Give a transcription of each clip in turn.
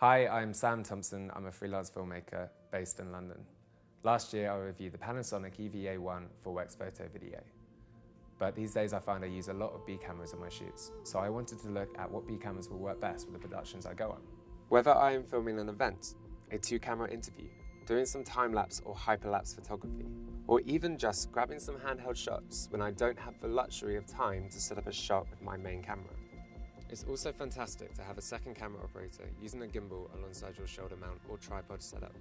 Hi, I'm Sam Thomson. I'm a freelance filmmaker based in London. Last year, I reviewed the Panasonic EVA1 for Wex Photo Video. But these days, I find I use a lot of B cameras on my shoots, so I wanted to look at what B cameras will work best with the productions I go on. Whether I am filming an event, a two-camera interview, doing some time-lapse or hyperlapse photography, or even just grabbing some handheld shots when I don't have the luxury of time to set up a shot with my main camera. It's also fantastic to have a second camera operator using a gimbal alongside your shoulder mount or tripod setup.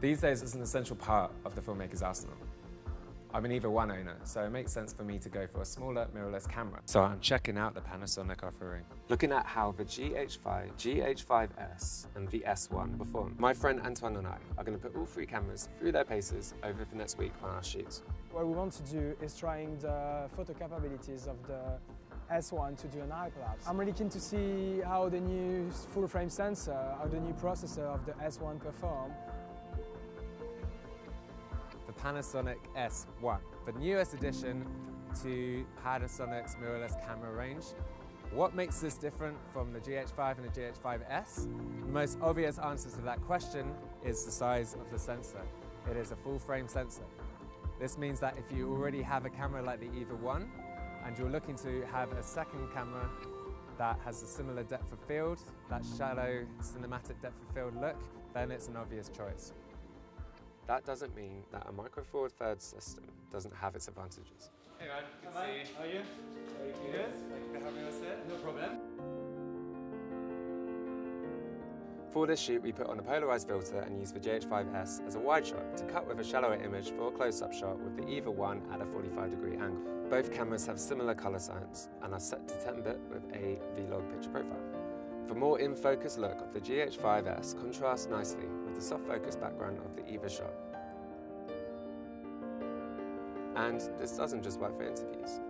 These days, it's an essential part of the filmmaker's arsenal. I'm an EVA 1 owner, so it makes sense for me to go for a smaller mirrorless camera. So I'm checking out the Panasonic offering. Looking at how the GH5, GH5S and the S1 perform. My friend Antoine and I are going to put all three cameras through their paces over the next week on our shoots. What we want to do is trying the photo capabilities of the S1 to do an hyperlapse. I'm really keen to see how the new full frame sensor, how the new processor of the S1 perform. The Panasonic S1, the newest addition to Panasonic's mirrorless camera range. What makes this different from the GH5 and the GH5S? The most obvious answer to that question is the size of the sensor. It is a full frame sensor. This means that if you already have a camera like the EVA 1 and you're looking to have a second camera that has a similar depth of field, that shallow cinematic depth of field look, then it's an obvious choice. That doesn't mean that a micro four thirds system doesn't have its advantages. Hey man, good to see you. How are you? Very good. good. Thank you for having us here. No problem. For this shoot, we put on a polarized filter and used the GH5S as a wide shot to cut with a shallower image for a close-up shot with the EVA 1 at a 45 degree angle. Both cameras have similar color science and are set to 10-bit with a V-Log picture profile. The more in-focus look of the GH5S contrasts nicely with the soft focus background of the EVA shot. And this doesn't just work for interviews.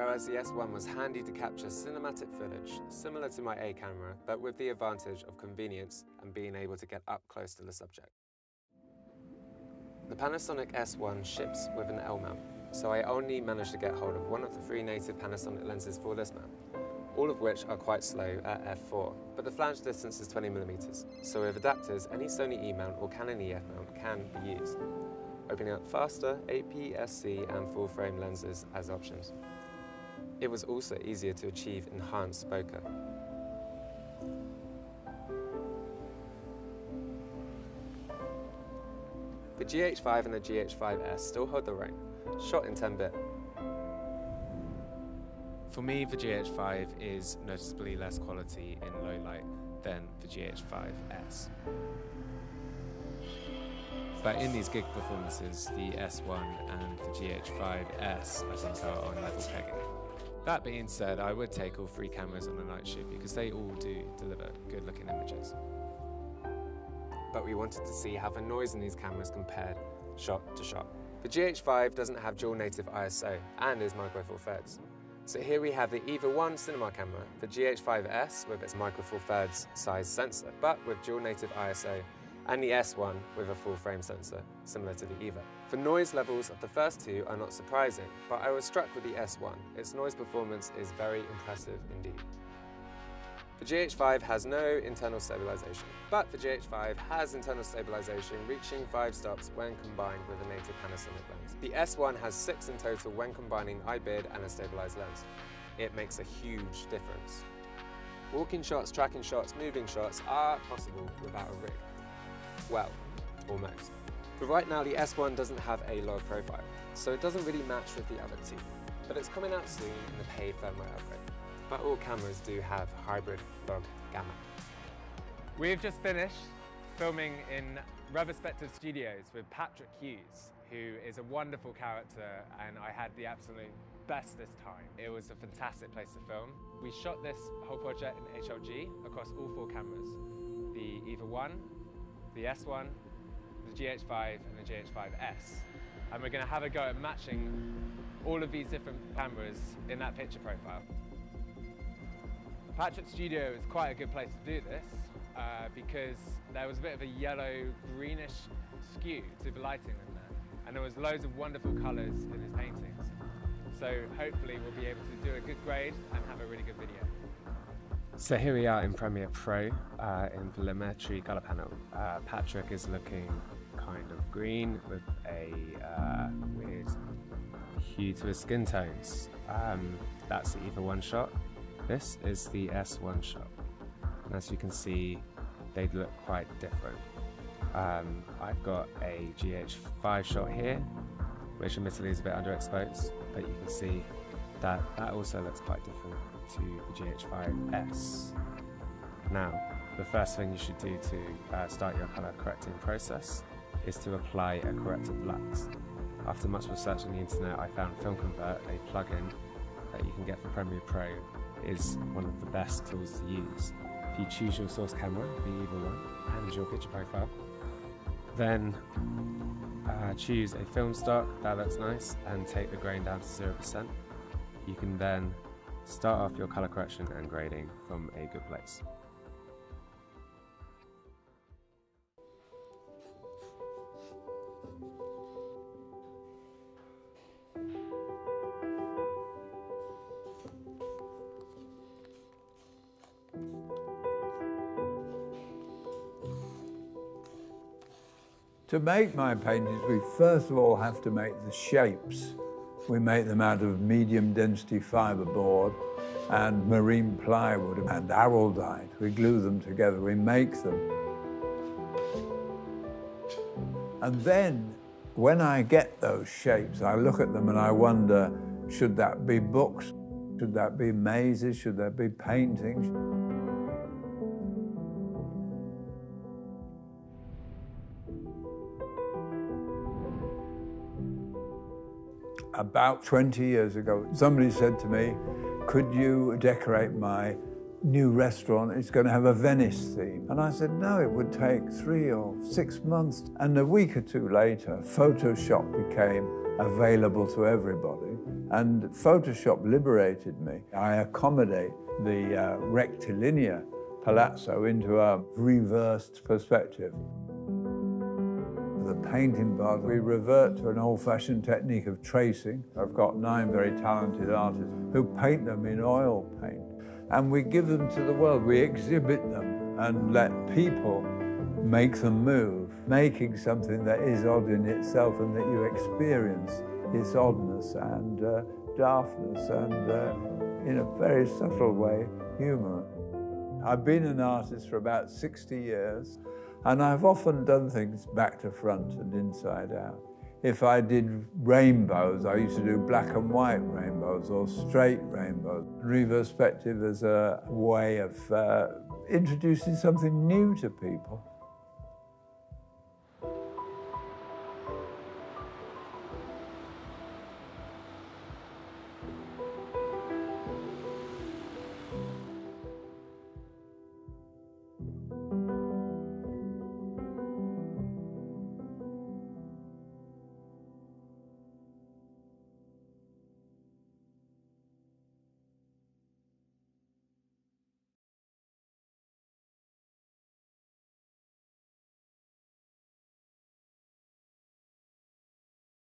Whereas the S1 was handy to capture cinematic footage similar to my A camera, but with the advantage of convenience and being able to get up close to the subject. The Panasonic S1 ships with an L mount, so I only managed to get hold of one of the three native Panasonic lenses for this mount, all of which are quite slow at f4, but the flange distance is 20mm, so with adapters, any Sony E mount or Canon EF mount can be used, opening up faster APS-C and full-frame lenses as options. It was also easier to achieve enhanced bokeh. The GH5 and the GH5S still hold the rank, shot in 10-bit. For me, the GH5 is noticeably less quality in low light than the GH5S. But in these gig performances, the S1 and the GH5S I think are on level pegging. That being said, I would take all three cameras on a night shoot because they all do deliver good looking images. But we wanted to see how the noise in these cameras compared shot to shot. The GH5 doesn't have dual native ISO and is micro four thirds. So here we have the EVA 1 cinema camera, the GH5S with its micro four thirds size sensor, but with dual native ISO and the S1 with a full frame sensor, similar to the EVA. The noise levels of the first two are not surprising, but I was struck with the S1. Its noise performance is very impressive indeed. The GH5 has no internal stabilization, but the GH5 has internal stabilization reaching 5 stops when combined with a native Panasonic lens. The S1 has 6 in total when combining IBIS and a stabilized lens. It makes a huge difference. Walking shots, tracking shots, moving shots are possible without a rig. Well, almost. But right now the S1 doesn't have a V-Log profile, so it doesn't really match with the other two. But it's coming out soon in the paid firmware upgrade. But all cameras do have hybrid log gamma. We've just finished filming in Retrospective Studios with Patrick Hughes, who is a wonderful character and I had the absolute best this time. It was a fantastic place to film. We shot this whole project in HLG across all four cameras. The EVA 1, the S1, the GH5 and the GH5S. And we're going to have a go at matching all of these different cameras in that picture profile. Patrick Studio is quite a good place to do this uh, because there was a bit of a yellow greenish skew to the lighting in there. And there was loads of wonderful colours in his paintings. So hopefully we'll be able to do a good grade and have a really good video. So here we are in Premiere Pro uh, in the Lumetri color panel. Uh, Patrick is looking kind of green with a uh, weird hue to his skin tones. Um, that's the EVA 1 shot. This is the S1 shot. And as you can see, they look quite different. Um, I've got a GH5 shot here, which admittedly is a bit underexposed, but you can see that that also looks quite different to the GH5S. Now, the first thing you should do to uh, start your color correcting process is to apply a corrective LUTs. After much research on the internet, I found FilmConvert, a plugin that you can get for Premiere Pro, is one of the best tools to use. If you choose your source camera, the EVA one, and your picture profile, then uh, choose a film stock that looks nice and take the grain down to 0%. You can then start off your color correction and grading from a good place. To make my paintings, we first of all have to make the shapes. We make them out of medium density fiberboard and marine plywood and araldite. We glue them together, we make them. And then when I get those shapes, I look at them and I wonder, should that be books? Should that be mazes? Should that be paintings? About 20 years ago, somebody said to me, could you decorate my new restaurant? It's going to have a Venice theme. And I said, no, it would take three or six months. And a week or two later, Photoshop became available to everybody. And Photoshop liberated me. I accommodate the uh, rectilinear palazzo into a reversed perspective the painting part, we revert to an old-fashioned technique of tracing. I've got nine very talented artists who paint them in oil paint. And we give them to the world, we exhibit them and let people make them move, making something that is odd in itself and that you experience its oddness and uh, daftness and, uh, in a very subtle way, humor. I've been an artist for about 60 years. And I've often done things back to front and inside out. If I did rainbows, I used to do black and white rainbows or straight rainbows. Reverspective as a way of uh, introducing something new to people.